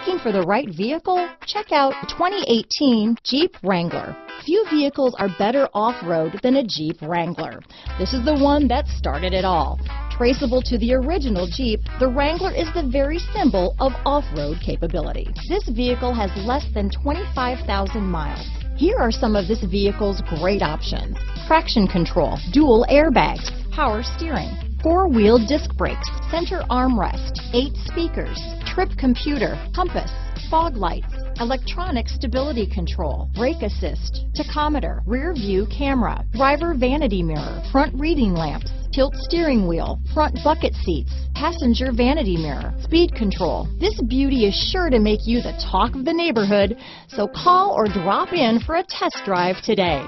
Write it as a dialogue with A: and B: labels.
A: Looking for the right vehicle? Check out 2018 Jeep Wrangler. Few vehicles are better off-road than a Jeep Wrangler. This is the one that started it all. Traceable to the original Jeep, the Wrangler is the very symbol of off-road capability. This vehicle has less than 25,000 miles. Here are some of this vehicle's great options. Traction control, dual airbags, power steering, four-wheel disc brakes, center armrest, eight speakers, trip computer, compass, fog lights, electronic stability control, brake assist, tachometer, rear view camera, driver vanity mirror, front reading lamps, tilt steering wheel, front bucket seats, passenger vanity mirror, speed control. This beauty is sure to make you the talk of the neighborhood, so call or drop in for a test drive today.